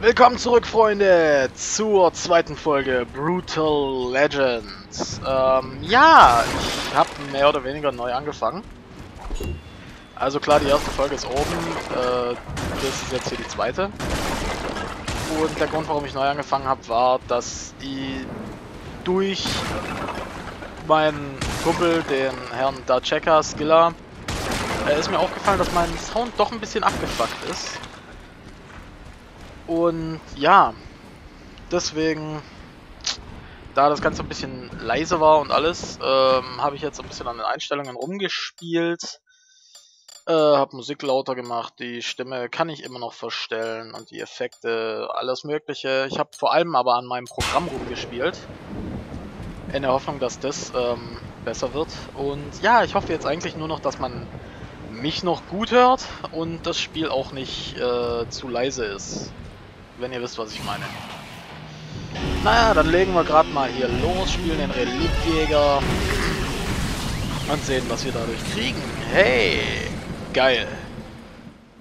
Willkommen zurück, Freunde, zur zweiten Folge Brutal Legends. Ähm, ja, ich habe mehr oder weniger neu angefangen. Also klar, die erste Folge ist oben, äh, das ist jetzt hier die zweite. Und der Grund, warum ich neu angefangen habe, war, dass ich durch meinen Kumpel, den Herrn Dacheka Skiller, äh, ist mir aufgefallen, dass mein Sound doch ein bisschen abgefuckt ist. Und ja, deswegen, da das Ganze ein bisschen leise war und alles, ähm, habe ich jetzt ein bisschen an den Einstellungen rumgespielt. Äh, habe Musik lauter gemacht, die Stimme kann ich immer noch verstellen und die Effekte, alles mögliche. Ich habe vor allem aber an meinem Programm rumgespielt. In der Hoffnung, dass das ähm, besser wird. Und ja, ich hoffe jetzt eigentlich nur noch, dass man mich noch gut hört und das Spiel auch nicht äh, zu leise ist. Wenn ihr wisst, was ich meine. Naja, dann legen wir gerade mal hier los, spielen den Reliktjäger und sehen, was wir dadurch kriegen. Hey, geil.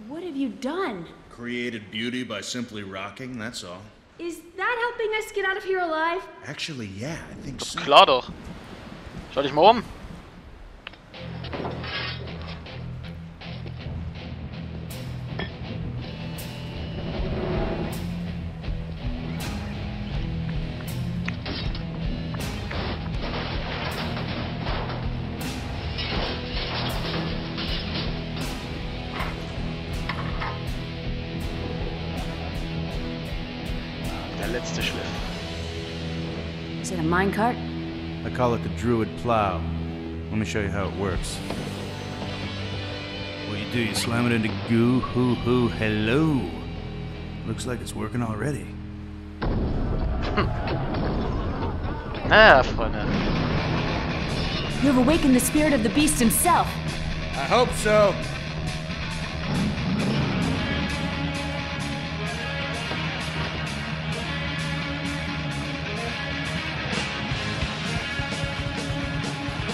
What have you done? Created beauty by simply rocking, that's all. Is that helping us get out of here alive? Actually, yeah, I think so. Klar doch. Schau dich mal um. Druid Plow. Let me show you how it works. What you do, you slam it into goo, hoo, hoo, hello. Looks like it's working already. Hmm. Ah, naja, Freunde. You have awakened the spirit of the beast himself. I hope so.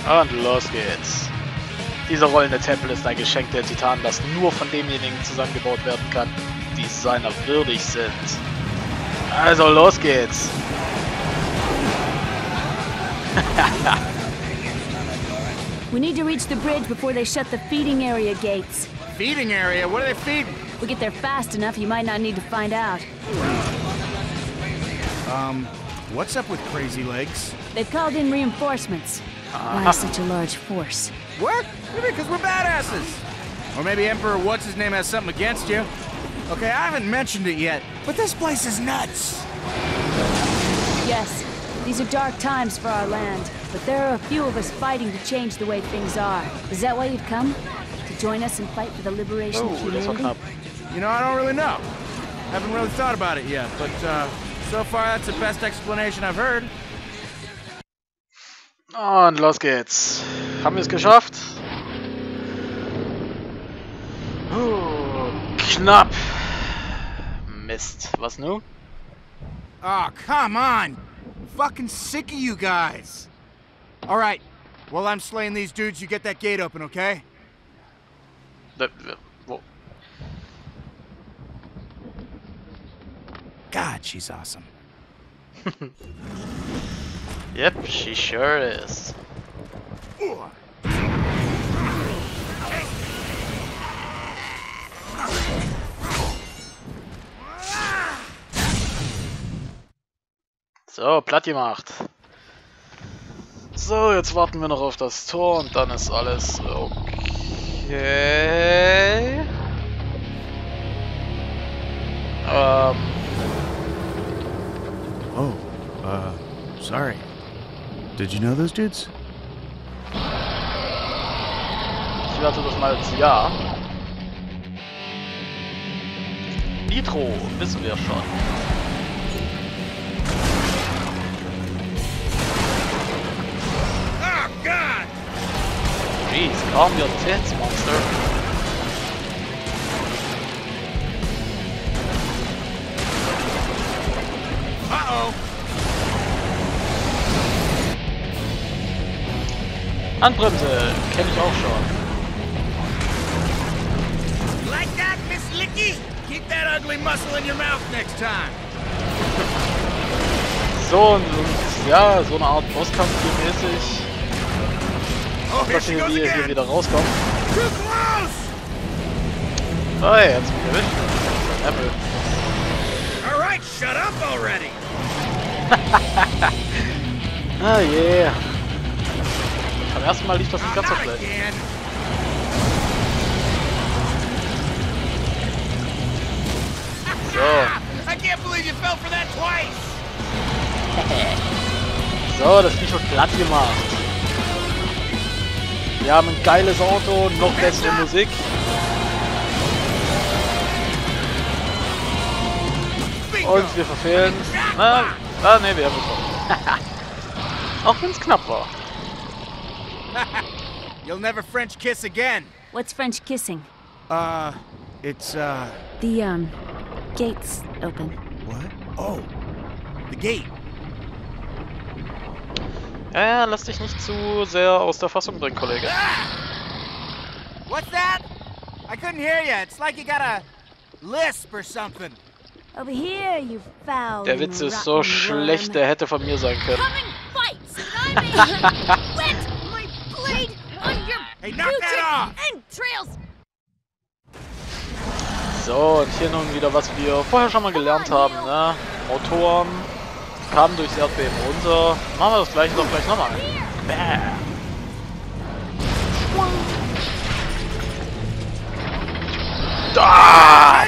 Und los geht's. Dieser rollende Tempel ist ein Geschenk der Titanen, das nur von demjenigen zusammengebaut werden kann, die seiner würdig sind. Also los geht's. We need to reach the bridge before they shut the feeding area gates. Feeding area? What are they feeding? If we get there fast enough, you might not need to find out. Um, what's up with Crazy Legs? They've called in reinforcements. Why such a large force? What? Maybe because we're badasses. Or maybe Emperor What's His Name has something against you. Okay, I haven't mentioned it yet, but this place is nuts. Yes, these are dark times for our land, but there are a few of us fighting to change the way things are. Is that why you've come? To join us and fight for the liberation Oh, of das war humanity? knapp. You know, I don't really know. Haven't really thought about it yet, but uh, so far that's the best explanation I've heard. Und los geht's. Haben wir es geschafft? Uh, knapp. Mist. Was nun? Oh, come on! Fucking sick of you guys! Alright, while I'm slaying these dudes, you get that gate open, okay? God, she's awesome. Yep, she sure is. So, platt gemacht. So, jetzt warten wir noch auf das Tor und dann ist alles okay. Did you know those dudes? ich werte das mal als Ja. Nitro, wissen wir schon. Oh, God! Jeez, calm your tits, monster. Handbremse, kenne ich auch schon. Like that, Keep that ugly muscle in your mouth next time. So, ja, so eine Art Bosskampf mäßig. Oh, Dass wir hier, hier wieder rauskommen. Too close. Oh, hey, jetzt mich erwischt. Apple. All right, shut up already. Ah, yeah. Ersten Mal lief das nicht ganz so schlecht. So, so, das Viech wird platt gemacht. Wir haben ein geiles Auto, noch bessere Musik. Und wir verfehlen. Na, ah, ne, wir haben bekommen. Auch wenn es knapp war. You'll never French kiss again. What's French kissing? Uh, it's, uh, The, um, gate's open. what? Oh, the gate. Ja, lass dich nicht zu sehr aus der Fassung bringen, Kollege. What's that? I couldn't hear you. It's like you got a lisp or something. Over here, you foul Der Witz ist so schlecht, der hätte von mir sein können. Come and fight, so I may wet my blade on your Hey, knock that off. entrails. So, und hier nun wieder, was wir vorher schon mal gelernt haben, ne? Motoren kamen durchs Erdbeben runter. Machen wir das gleiche doch gleich nochmal. Da!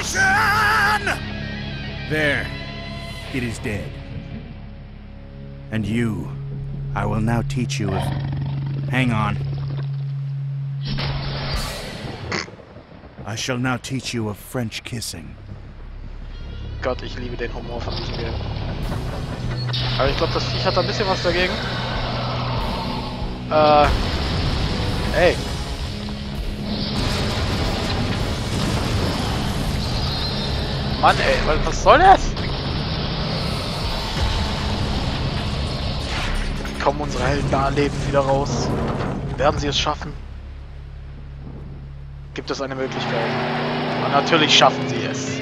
There. It is dead. And you, I will now teach you if... Hang on. I shall now teach you of French kissing. Gott, ich liebe den Humor von diesem Game. Aber ich glaube, das Viech hat da ein bisschen was dagegen. Äh. Ey. Mann, ey, was- soll das? Kommen unsere Helden da lebend wieder raus? Werden sie es schaffen? Gibt es eine Möglichkeit? Und natürlich schaffen sie es.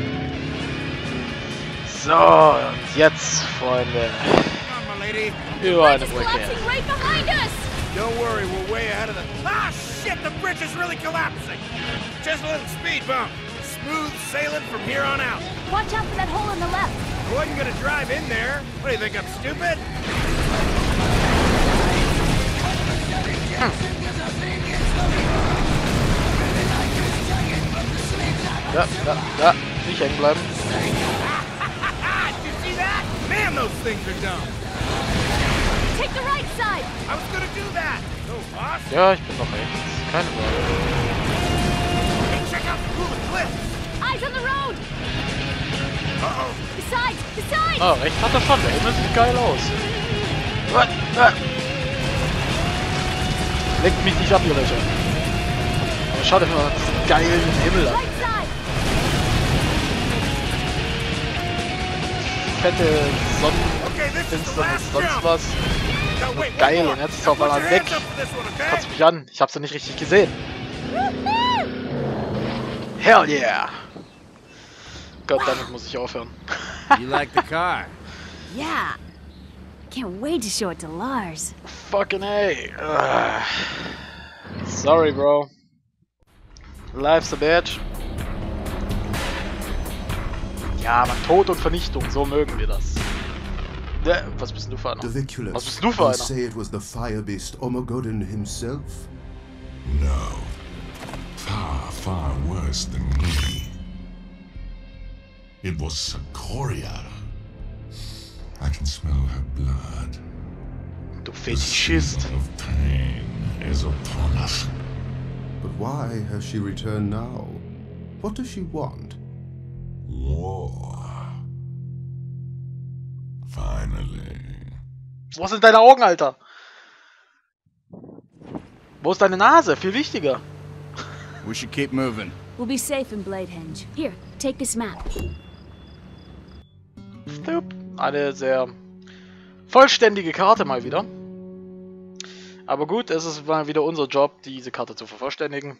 So, und jetzt, Freunde, Come on, my lady. über eine Brücke. right behind us. Don't worry, we're way ahead of the. Ah, shit! The bridge is really collapsing. Just a little speed bump. Smooth sailing from here on out. Watch out for that hole on the left. I wasn't gonna drive in there. What do you think? I'm stupid? Ja, ja, ja, nicht hängen bleiben. Did you see that? Man, those things are dumb. Take the right side. I was gonna do that. So, boss. Ja, ich bin noch rechts. Keine Sorge. Hey, check out the cool cliffs. Eyes on the road. Uh-oh. The sides. The sides. Ah, rechts hat er schon. Der Himmel sieht geil aus. Ah. Lenkt mich nicht ab, ihr Löcher. Aber schaut euch mal diesen geilen Himmel an. Fette Sonnenfinsternis, sonst was. One Geil, und jetzt ist Now auf einmal weg. Kotzt mich an. Ich hab's ja nicht richtig gesehen. Hell yeah! Gott, damit muss ich aufhören. You like the car? Yeah. Can't wait to show it to Lars. Fucking A. Ugh. Sorry, bro. Life's a bitch. Ja, man, Tod und Vernichtung, so mögen wir das. Ja, was bist du für einer? Diviculus. Was bist du für einer? say it was the fire beast Omogodon himself. No. Far, far worse than me. It was Socoria. I can smell her blood. Du The Fetischist. season of pain is upon us. But why has she returned now? What does she want? War. Finally. Wo sind deine Augen, Alter? Wo ist deine Nase? Viel wichtiger. We should keep moving. We'll be safe in Bladehenge. Here, take this map. Stup. Eine sehr vollständige Karte mal wieder. Aber gut, es ist mal wieder unser Job, diese Karte zu vervollständigen.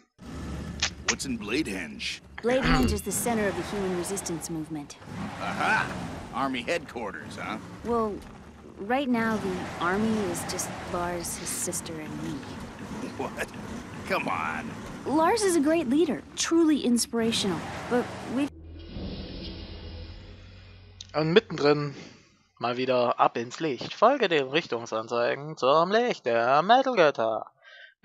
What's in Bladehenge? Bladehenge is the center of the human resistance movement. Aha! Army headquarters, huh? Well, right now the army is just Lars, his sister, and me. What? Come on. Lars is a great leader, truly inspirational, but we've Und mittendrin mal wieder ab ins Licht. Folge den Richtungsanzeigen zum Licht der Metalgötter.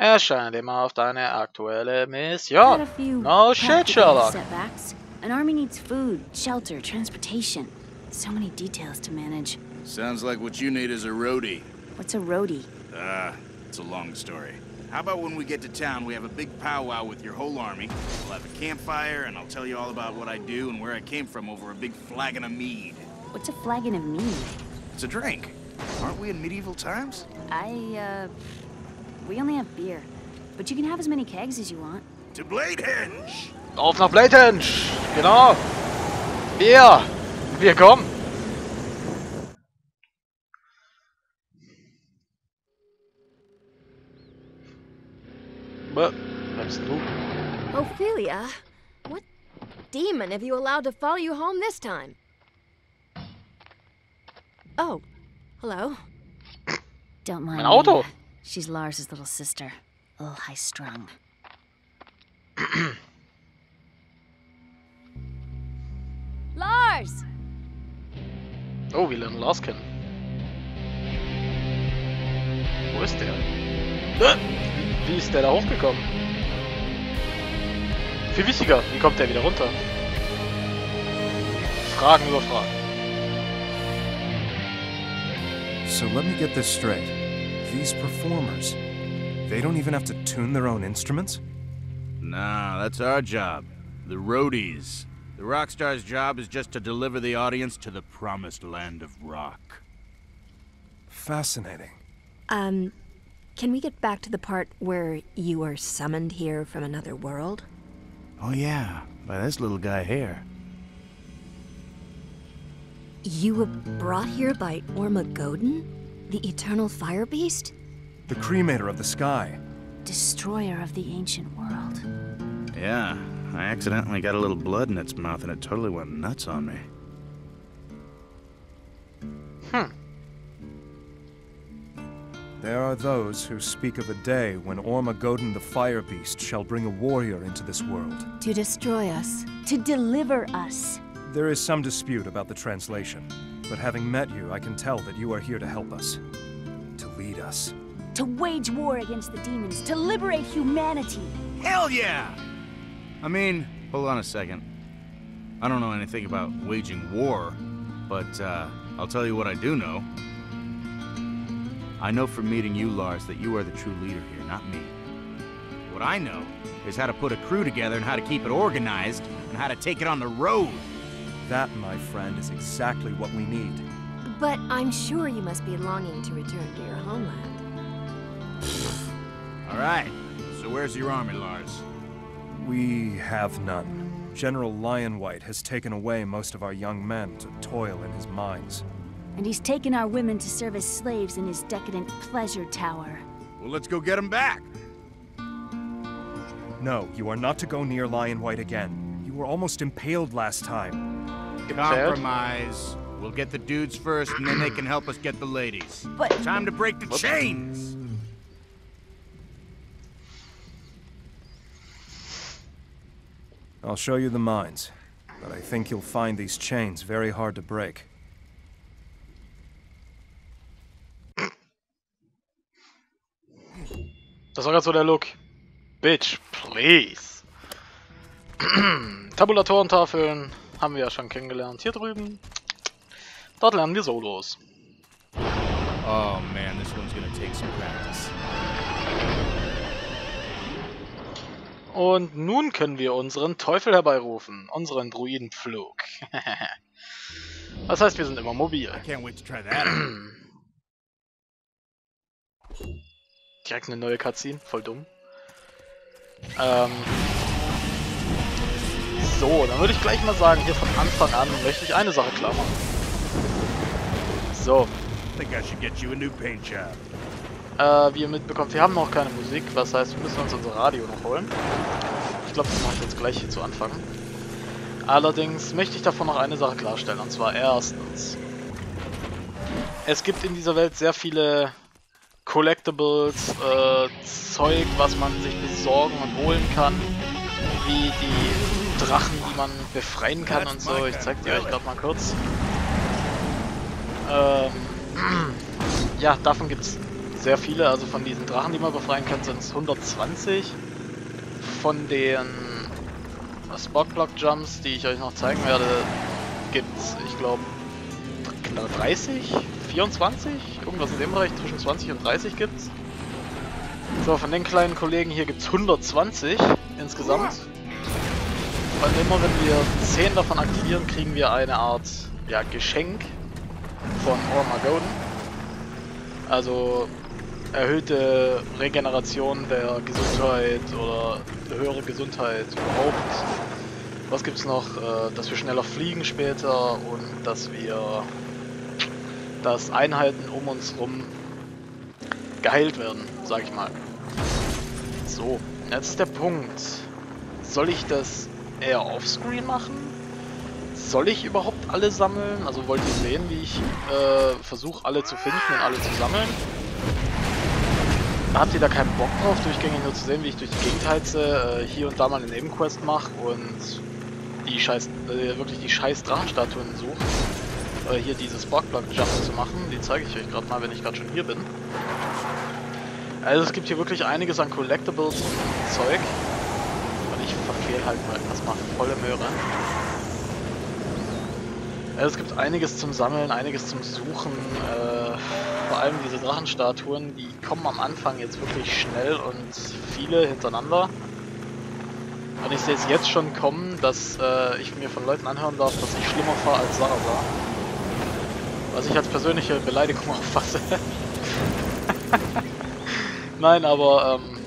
Erscheint immer auf deine aktuelle Mission. a few No shit, Sherlock. setbacks. An army needs food, shelter, transportation. So many details to manage. Sounds like what you need is a roadie. What's a roadie? Ah, it's a long story. How about when we get to town, we have a big powwow with your whole army. We'll have a campfire, and I'll tell you all about what I do and where I came from over a big flagon of mead. What's a flagon of mead? It's a drink. Aren't we in medieval times? I, uh. We only have beer. But you can have as many kegs as you want. To Bladehenge! Auf nach Bladehenge! Genau! Wir! Wir kommen! Bäh, wer bist du? Ophelia, what demon have you allowed to follow you home this time? Oh, hello. Don't mind Mein Auto! me. She's Lars's little sister. A little high strung. Lars! Oh, wir lernen Lars kennen. Wo ist der? Bäh, Wie ist der da hochgekommen? Viel wichtiger, wie kommt der wieder runter? Fragen über Fragen. So let me get this straight. These performers, they don't even have to tune their own instruments? Nah, that's our job. The roadies. The rock star's job is just to deliver the audience to the promised land of rock. Fascinating. Um, can we get back to the part where you were summoned here from another world? Oh, yeah, by this little guy here. You were brought here by Ormagodon, the eternal fire beast? The cremator of the sky. Destroyer of the ancient world. Yeah, I accidentally got a little blood in its mouth and it totally went nuts on me. Hmm. There are those who speak of a day when Ormagodon the fire beast shall bring a warrior into this world. To destroy us. To deliver us. There is some dispute about the translation, but having met you, I can tell that you are here to help us. To lead us. To wage war against the demons. To liberate humanity. Hell yeah! I mean, hold on a second. I don't know anything about waging war, but uh, I'll tell you what I do know. I know from meeting you, Lars, that you are the true leader here, not me. What I know is how to put a crew together and how to keep it organized and how to take it on the road. That, my friend, is exactly what we need. But I'm sure you must be longing to return to your homeland. All right, so where's your army, Lars? We have none. General Lionwhite has taken away most of our young men to toil in his mines. And he's taken our women to serve as slaves in his decadent pleasure tower. Well, let's go get him back. No, you are not to go near Lionwhite again. You were almost impaled last time. Impaled? Compromise. We'll get the dudes first, and then they can help us get the ladies. But Time to break the chains! I'll show you the mines, but I think you'll find these chains very hard to break. Das war gerade so der Look. Bitch, please. Tabulatorentafeln haben wir ja schon kennengelernt. Hier drüben. Dort lernen wir Solos. Oh man, this one's gonna take some practice. Und nun können wir unseren Teufel herbeirufen. Unseren Druidenpflug. das heißt, wir sind immer mobil. Direkt eine neue Cutscene. Voll dumm. Ähm. So, dann würde ich gleich mal sagen, hier von Anfang an möchte ich eine Sache klar machen. So, think I should get you a new paint job. Äh, wie ihr mitbekommt, wir haben noch keine Musik, was heißt, wir müssen uns unser Radio noch holen. Ich glaube, das mache ich jetzt gleich hier zu Anfang. Allerdings möchte ich davon noch eine Sache klarstellen. Und zwar erstens. Es gibt in dieser Welt sehr viele Collectibles, äh, Zeug, was man sich besorgen und holen kann. Wie die Drachen, die man befreien kann und so. Ich zeig die euch gerade mal kurz. Ähm, ja, davon gibt es sehr viele. Also von diesen Drachen, die man befreien kann, sind es 120. Von den Spockblock Jumps, die ich euch noch zeigen werde, gibt es, ich glaube, 30, 24, irgendwas in dem Bereich, zwischen 20 und 30 gibt's. So, von den kleinen Kollegen hier gibt es 120 insgesamt. Und immer wenn wir 10 davon aktivieren, kriegen wir eine Art ja, Geschenk von Ormageddon. Also erhöhte Regeneration der Gesundheit oder höhere Gesundheit überhaupt. Was gibt's noch? Äh, dass wir schneller fliegen später und dass wir dass Einheiten um uns rum geheilt werden, sag ich mal. So, jetzt ist der Punkt. Soll ich das eher offscreen machen? Soll ich überhaupt alle sammeln? Also wollt ihr sehen, wie ich äh, versuche alle zu finden und alle zu sammeln? Habt ihr da keinen Bock drauf, durchgängig nur zu sehen, wie ich durch die Gegend heize, äh, hier und da mal eine Nebenquest mache und die scheiß, äh, wirklich die scheiß Drachenstatuen suche? Äh, hier diese Sparkplug-Jump zu machen, die zeige ich euch gerade mal, wenn ich gerade schon hier bin. Also es gibt hier wirklich einiges an Collectibles und Zeug. Halt mal erstmal volle Möhre. Also es gibt einiges zum Sammeln, einiges zum Suchen. Äh, vor allem diese Drachenstatuen, die kommen am Anfang jetzt wirklich schnell und viele hintereinander. Und ich sehe es jetzt schon kommen, dass äh, ich mir von Leuten anhören darf, dass ich schlimmer fahre als Sarasa. Was ich als persönliche Beleidigung auffasse. Nein, aber ähm,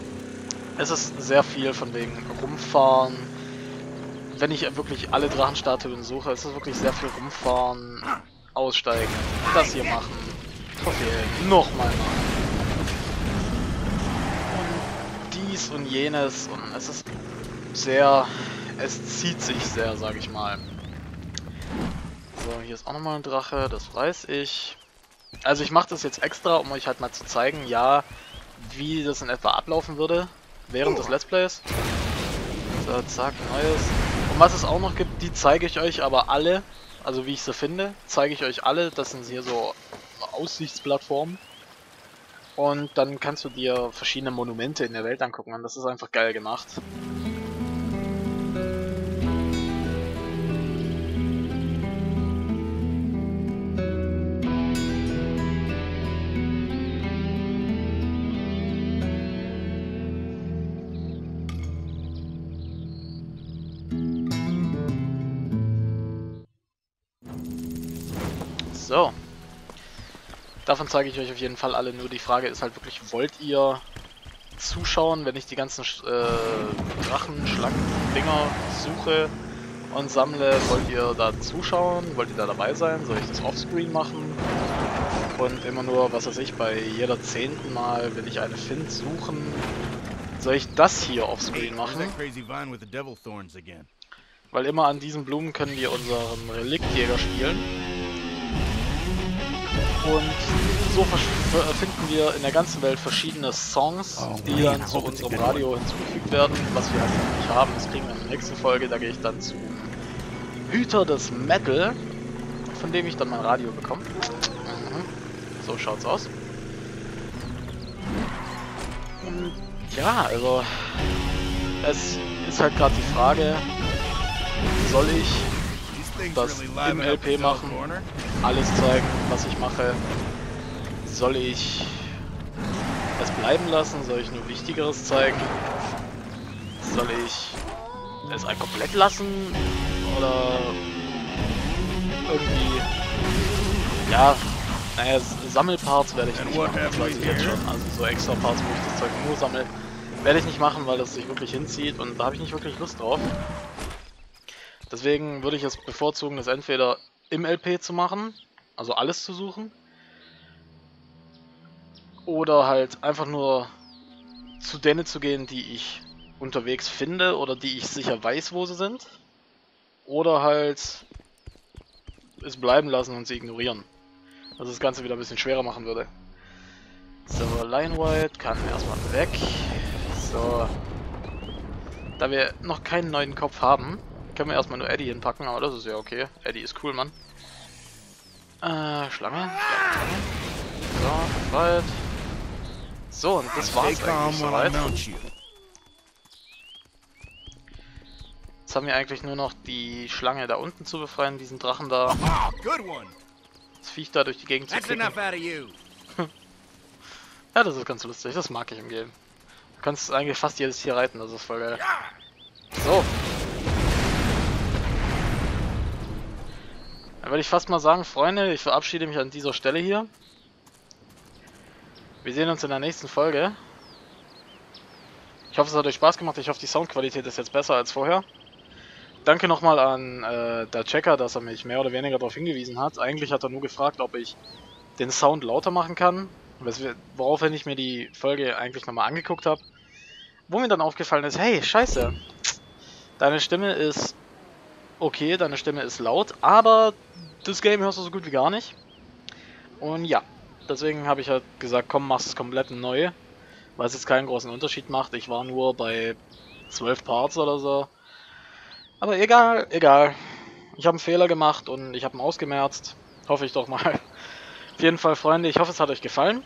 es ist sehr viel von wegen rumfahren. Wenn ich wirklich alle Drachenstatuen suche, ist es wirklich sehr viel rumfahren, aussteigen, das hier machen, verfehlen, nochmal machen. Und dies und jenes und es ist sehr, es zieht sich sehr, sag ich mal. So, hier ist auch nochmal ein Drache, das weiß ich. Also ich mache das jetzt extra, um euch halt mal zu zeigen, ja, wie das in etwa ablaufen würde während des Let's Plays. So, zack, neues. Und was es auch noch gibt, die zeige ich euch aber alle, also wie ich sie finde, zeige ich euch alle. Das sind hier so Aussichtsplattformen. Und dann kannst du dir verschiedene Monumente in der Welt angucken und das ist einfach geil gemacht. Davon zeige ich euch auf jeden Fall alle. Nur die Frage ist halt wirklich, wollt ihr zuschauen, wenn ich die ganzen äh, Drachen, Schlangen, Dinger suche und sammle? Wollt ihr da zuschauen? Wollt ihr da dabei sein? Soll ich das offscreen machen? Und immer nur, was weiß ich, bei jeder zehnten Mal, wenn ich eine finde, suchen. Soll ich das hier offscreen machen? Weil immer an diesen Blumen können wir unseren Reliktjäger spielen. Und so finden wir in der ganzen Welt verschiedene Songs, oh, die dann zu unserem Radio hinzugefügt werden, was wir halt noch nicht haben. Das kriegen wir in der nächsten Folge. Da gehe ich dann zu Hüter des Metal, von dem ich dann mein Radio bekomme. Mhm. So schaut's aus. Und ja, also es ist halt gerade die Frage, soll ich das im LP machen, alles zeigen, was ich mache. Soll ich es bleiben lassen? Soll ich nur Wichtigeres zeigen? Soll ich es ein komplett lassen? Oder irgendwie... Ja, naja, Sammelparts werde ich nicht machen, das weiß ich jetzt schon. Also so extra Parts, wo ich das Zeug nur sammle, werde ich nicht machen, weil das sich wirklich hinzieht und da habe ich nicht wirklich Lust drauf. Deswegen würde ich es bevorzugen, das entweder im LP zu machen, also alles zu suchen, oder halt einfach nur zu denen zu gehen, die ich unterwegs finde oder die ich sicher weiß, wo sie sind. Oder halt es bleiben lassen und sie ignorieren. Was das Ganze wieder ein bisschen schwerer machen würde. So, Line White kann erstmal weg. So. Da wir noch keinen neuen Kopf haben, können wir erstmal nur Eddie hinpacken, aber das ist ja okay. Eddie ist cool, Mann. Äh, Schlange. Ja, Schlange. So, weit. So, und das war's eigentlich soweit. Jetzt haben wir eigentlich nur noch die Schlange da unten zu befreien, diesen Drachen da. Das Viech da durch die Gegend zu klicken. ja, das ist ganz lustig, das mag ich im Game. Du kannst eigentlich fast jedes Tier reiten, das ist voll geil. So. Dann würde ich fast mal sagen, Freunde, ich verabschiede mich an dieser Stelle hier. Wir sehen uns in der nächsten Folge. Ich hoffe, es hat euch Spaß gemacht. Ich hoffe, die Soundqualität ist jetzt besser als vorher. Danke nochmal an äh, der Checker, dass er mich mehr oder weniger darauf hingewiesen hat. Eigentlich hat er nur gefragt, ob ich den Sound lauter machen kann. Woraufhin ich mir die Folge eigentlich nochmal angeguckt habe. Wo mir dann aufgefallen ist, hey, scheiße. Deine Stimme ist okay, deine Stimme ist laut, aber das Game hörst du so gut wie gar nicht. Und ja, Deswegen habe ich halt gesagt, komm, machst es komplett neu. Weil es jetzt keinen großen Unterschied macht. Ich war nur bei 12 Parts oder so. Aber egal, egal. Ich habe einen Fehler gemacht und ich habe ihn ausgemerzt. Hoffe ich doch mal. Auf jeden Fall, Freunde, ich hoffe, es hat euch gefallen.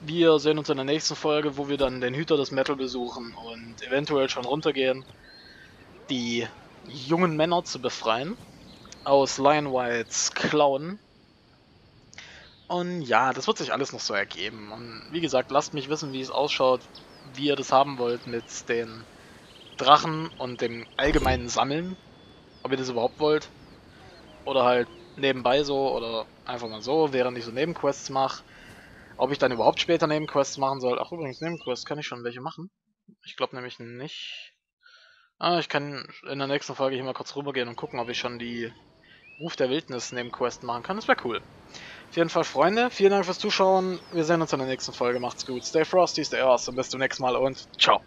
Wir sehen uns in der nächsten Folge, wo wir dann den Hüter des Metal besuchen und eventuell schon runtergehen, die jungen Männer zu befreien aus Lion Whites Klauen. Und ja, das wird sich alles noch so ergeben. Und wie gesagt, lasst mich wissen, wie es ausschaut, wie ihr das haben wollt mit den Drachen und dem allgemeinen Sammeln. Ob ihr das überhaupt wollt. Oder halt nebenbei so oder einfach mal so, während ich so Nebenquests mache. Ob ich dann überhaupt später Nebenquests machen soll. Ach übrigens, Nebenquests kann ich schon welche machen. Ich glaube nämlich nicht. Ah, ich kann in der nächsten Folge hier mal kurz rübergehen und gucken, ob ich schon die Ruf der Wildnis Nebenquest machen kann. Das wäre cool. Auf jeden Fall, Freunde, vielen Dank fürs Zuschauen. Wir sehen uns in der nächsten Folge. Macht's gut. Stay frosty, stay awesome. Bis zum nächsten Mal und ciao.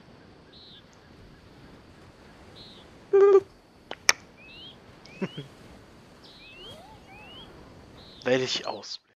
Wähle ich aus.